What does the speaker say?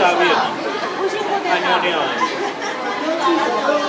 大便，他尿尿。了。